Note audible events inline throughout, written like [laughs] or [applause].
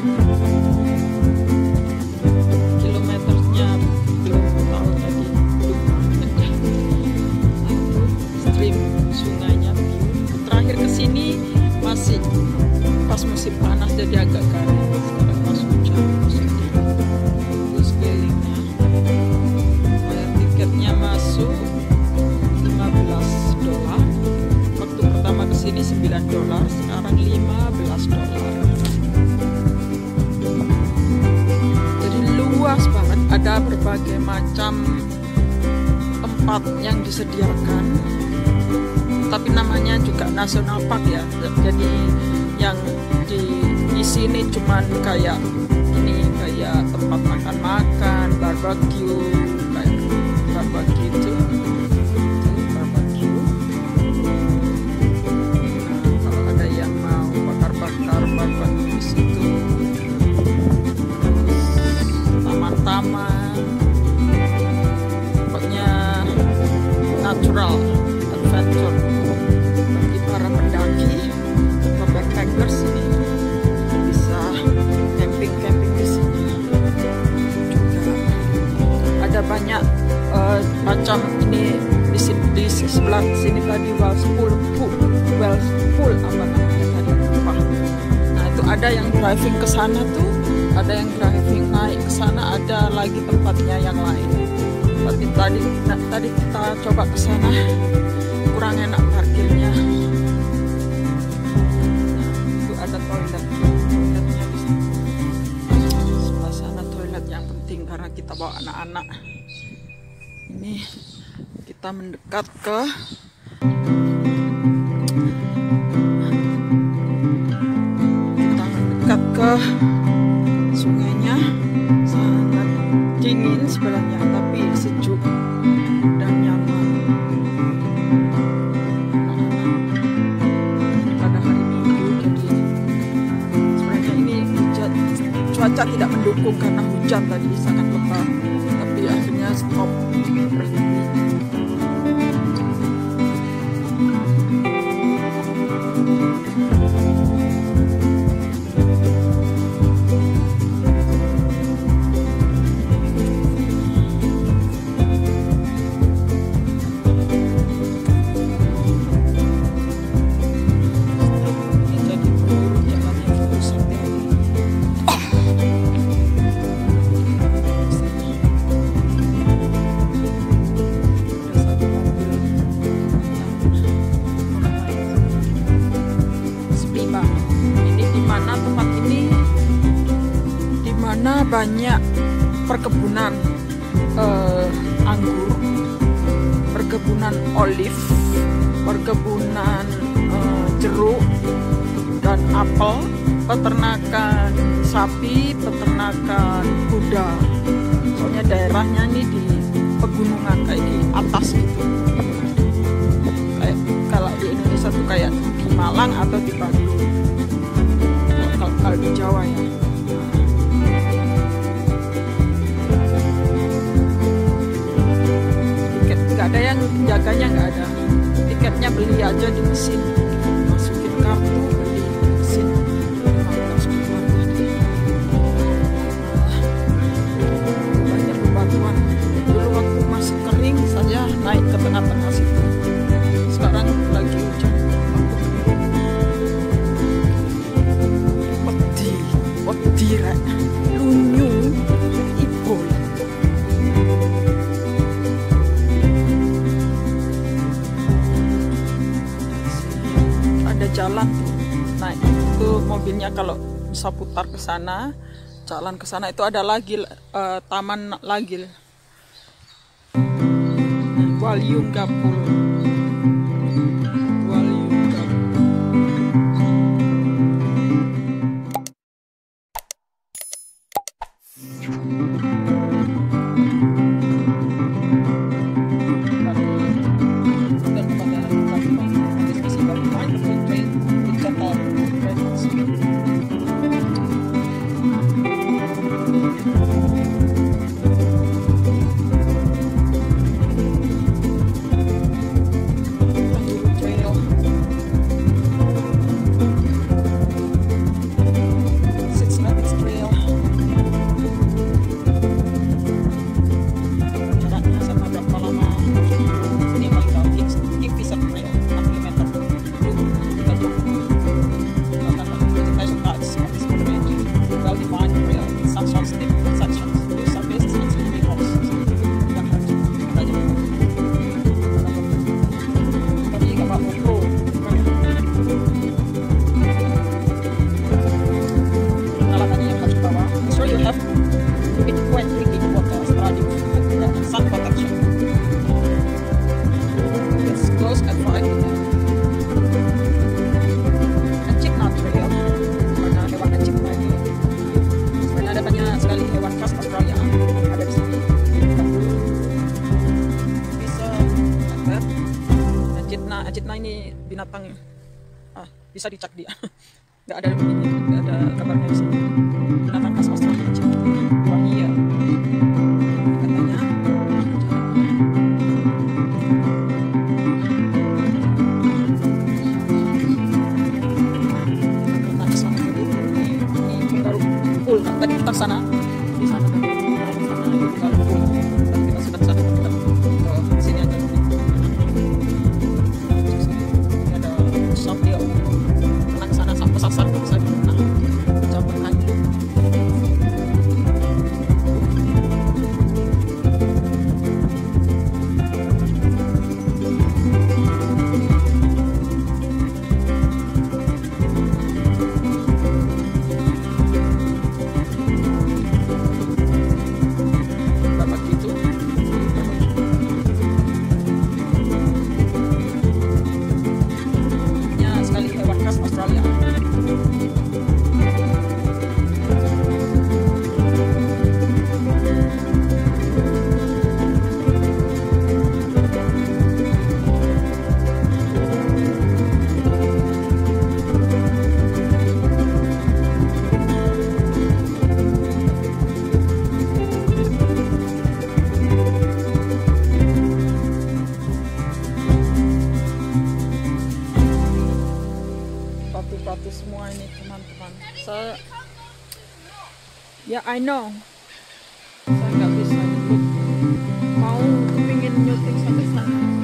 Driving ada berbagai macam tempat yang disediakan tapi namanya juga national park ya. Jadi yang di di sini cuman kayak ini kayak tempat makan-makan barbecue kayak barbecue itu macam ini di sini di sebelah sini tadi Wells Pool pool Wells Pool apa namanya tadi? Lupa nah itu ada yang driving ke sana tuh ada yang driving naik ke sana ada lagi tempatnya yang lain. Tapi tadi nah, tadi kita coba ke sana. Kurang enak parkirnya. Nah, itu ada toilet toiletnya toilet yang penting karena kita bawa anak-anak ini kita mendekat ke kita mendekat ke sungainya. Sangat dingin sebenarnya tapi sejuk dan nyaman. Pada hari minggu jadi sebenarnya ini hujan cuaca tidak mendukung karena hujan tadi sangat lebat berhenti Ini [laughs] banyak perkebunan eh, anggur, perkebunan olive, perkebunan eh, jeruk dan apel, peternakan sapi, peternakan kuda. Soalnya daerahnya ini di pegunungan kayak di atas gitu. Kayak kalau di Indonesia tuh kayak di Malang atau di Bandung. Kalau di Jawa ya. Ada yang jaganya nggak ada. Tiketnya beli aja di mesin. Masukin kartu beli di mesin. 15 dolar tadi. banyak bebatuan dulu waktu masih kering saja naik ke tengah-tengah bisa putar ke sana jalan ke sana. Itu ada lagi eh, taman lagi Walyunga Pool ada kabarnya di sini. Akan pas Australia. I know. Saya nggak bisa nyebut. Mau kepingin nyuting sampai sana.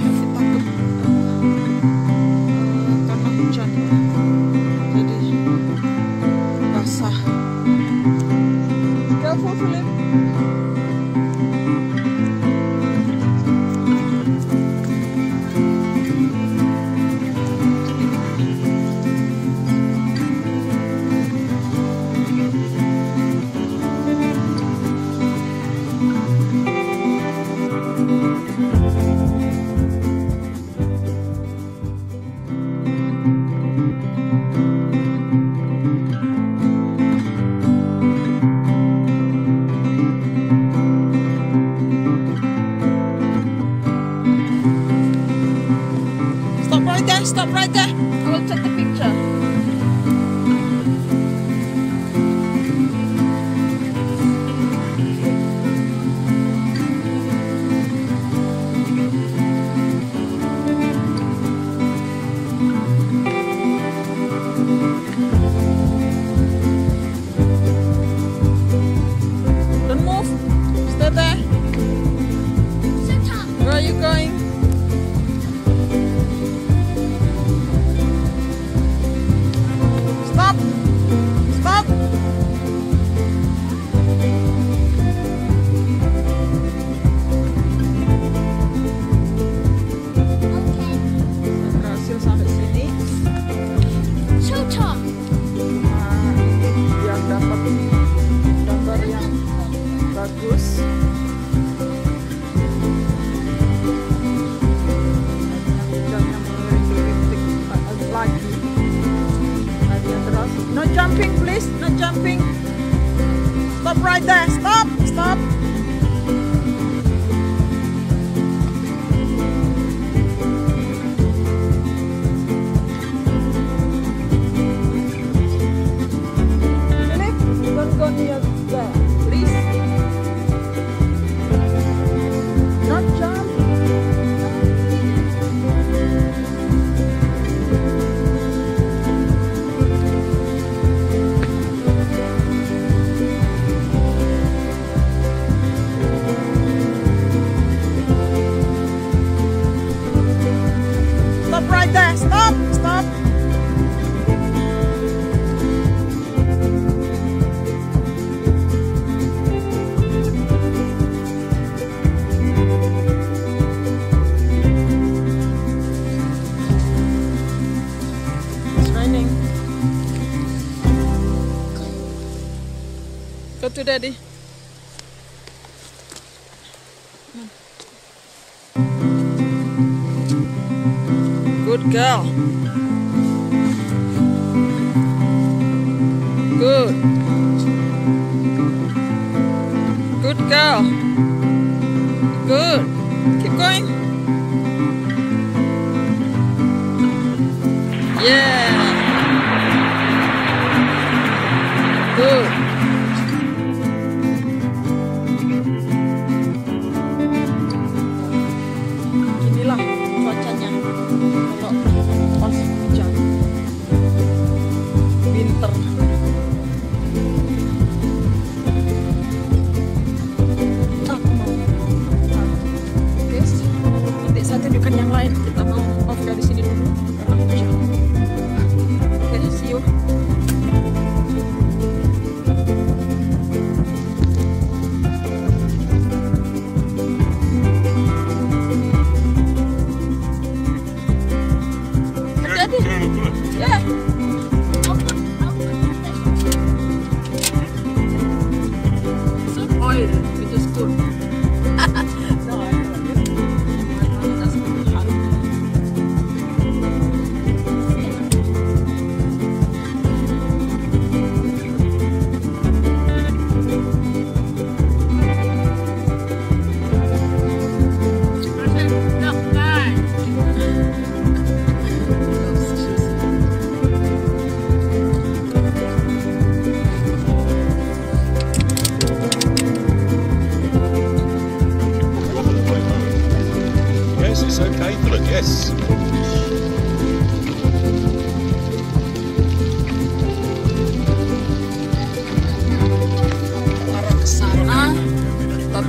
to daddy. Good girl. Good. Good girl. Good. Keep going. Yeah.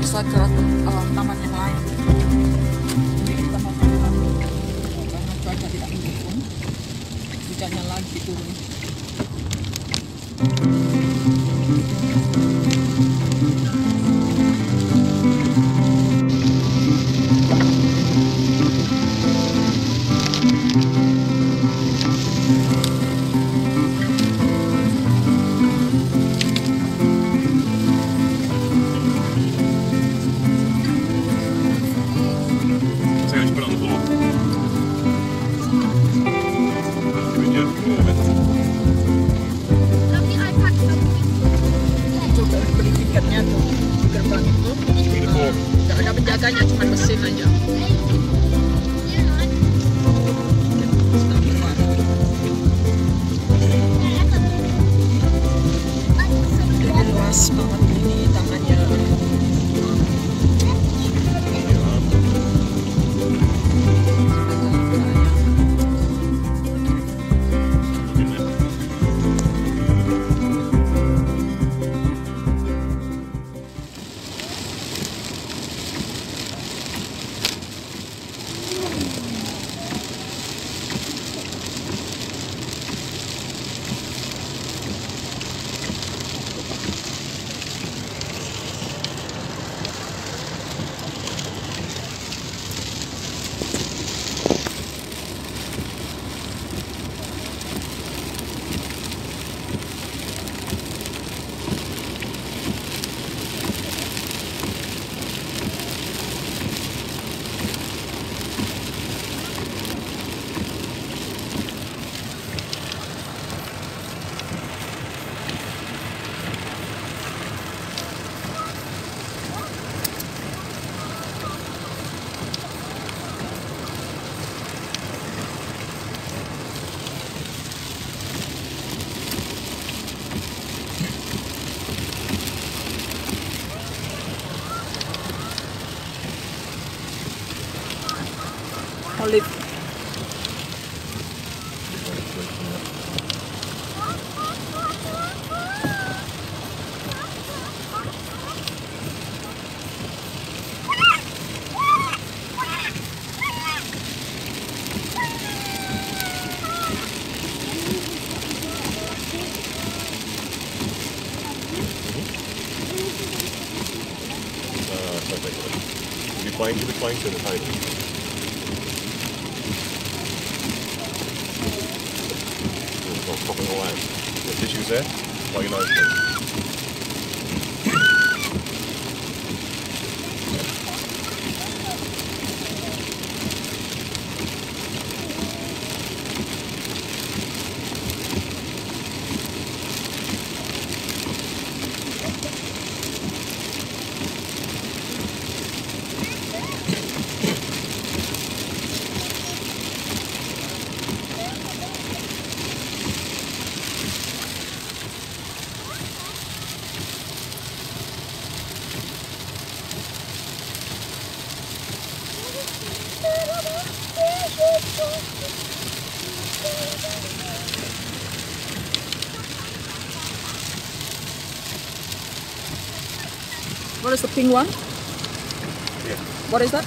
Bisa ke uh, taman yang lain. Ini kita mau karena cuaca tidak mendukung. Hujannya lagi turun. olive. Uh, be flying, be flying to the tide. 이제 왕이 나올 거예요. Ping one? Yeah. What is that?